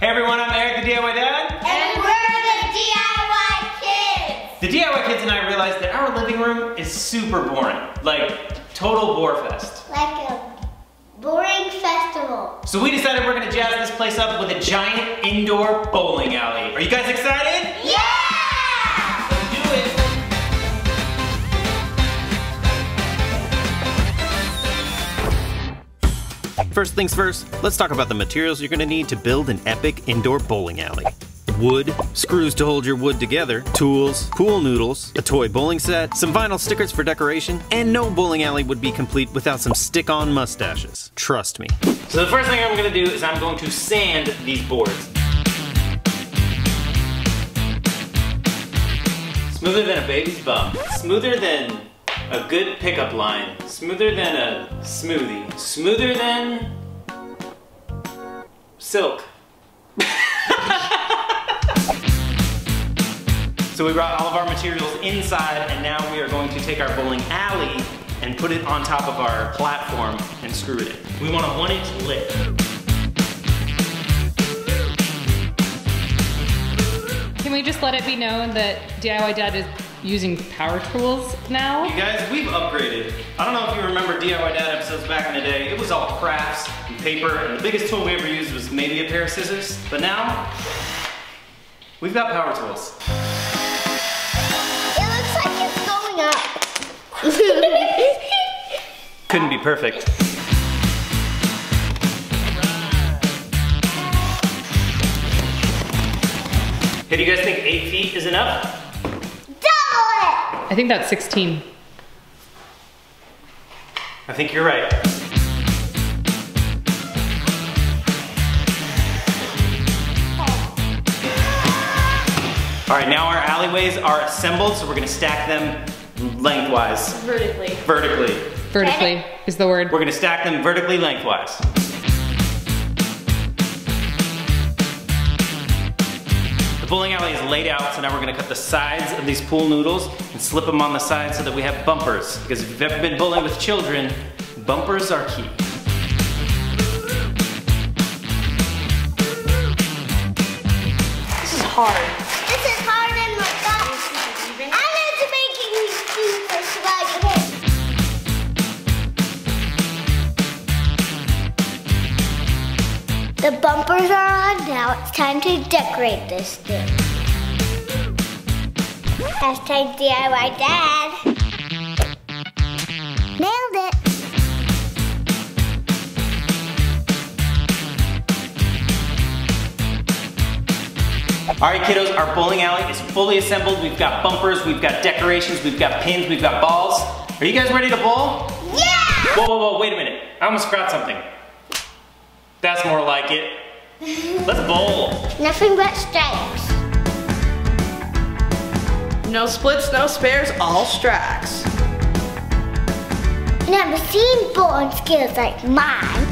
Hey everyone, I'm Eric, the DIY Dad. And we're the DIY kids. The DIY Kids and I realized that our living room is super boring. Like, total bore fest. Like a boring festival. So we decided we're gonna jazz this place up with a giant indoor bowling alley. Are you guys excited? First things first, let's talk about the materials you're gonna need to build an epic indoor bowling alley. Wood, screws to hold your wood together, tools, pool noodles, a toy bowling set, some vinyl stickers for decoration, and no bowling alley would be complete without some stick-on mustaches. Trust me. So the first thing I'm gonna do is I'm going to sand these boards. Smoother than a baby's bum. Smoother than a good pickup line. Smoother than a smoothie. Smoother than silk. so we brought all of our materials inside and now we are going to take our bowling alley and put it on top of our platform and screw it in. We want a one inch lip. Can we just let it be known that DIY Dad is using power tools now? You guys, we've upgraded. I don't know if you remember DIY Dad episodes back in the day. It was all crafts and paper, and the biggest tool we ever used was maybe a pair of scissors. But now, we've got power tools. It looks like it's going up. Couldn't be perfect. Hey, do you guys think eight feet is enough? Double it! I think that's 16. I think you're right. All right, now our alleyways are assembled, so we're gonna stack them lengthwise, Vertically. vertically. Vertically is the word. We're gonna stack them vertically lengthwise. Bowling alley is laid out, so now we're gonna cut the sides of these pool noodles and slip them on the sides so that we have bumpers. Because if you've ever been bowling with children, bumpers are key. This is hard. The bumpers are on now. It's time to decorate this thing. Hashtag DIY Dad. Nailed it. All right, kiddos, our bowling alley is fully assembled. We've got bumpers, we've got decorations, we've got pins, we've got balls. Are you guys ready to bowl? Yeah! Whoa, whoa, whoa, wait a minute. I almost forgot something. That's more like it. Let's bowl. Nothing but strikes. No splits, no spares, all strikes. Never seen bowling skills like mine.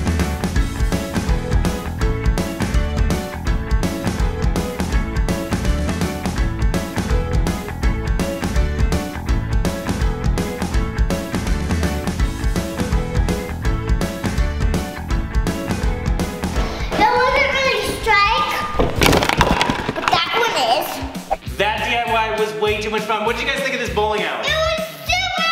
What did you guys think of this bowling alley? It was super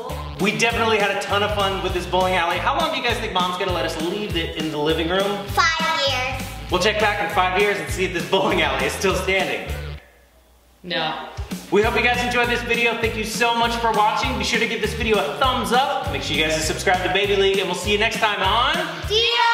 awesome! We definitely had a ton of fun with this bowling alley. How long do you guys think mom's gonna let us leave it in the living room? Five years. We'll check back in five years and see if this bowling alley is still standing. No. We hope you guys enjoyed this video. Thank you so much for watching. Be sure to give this video a thumbs up. Make sure you guys subscribe to Baby League and we'll see you next time on... DIY